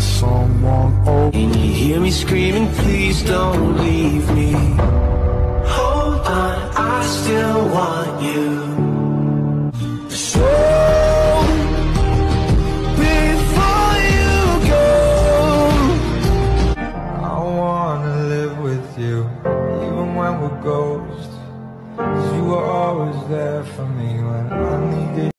someone old. And you hear me screaming, please don't leave me. Hold on, I still want you. So before you go, I wanna live with you, even when we're ghosts. 'Cause you were always there for me when I needed